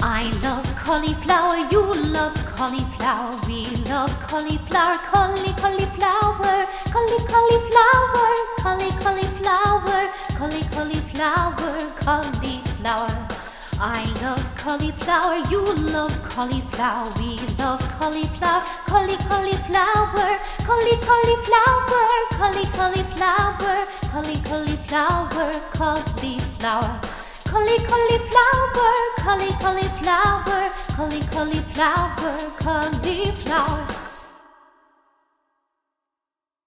I love cauliflower, you love cauliflower, we love cauliflower, cauli cauliflower, cauli cauliflower, cauli cauliflower, cauli cauliflower, cauliflower. I love cauliflower, you love cauliflower, we love cauliflower, cauli cauliflower, cauli cauliflower, cauli cauliflower, cauli cauliflower, cauliflower. Cauli cauliflower, cauli cauliflower, cauliflower, cauliflower.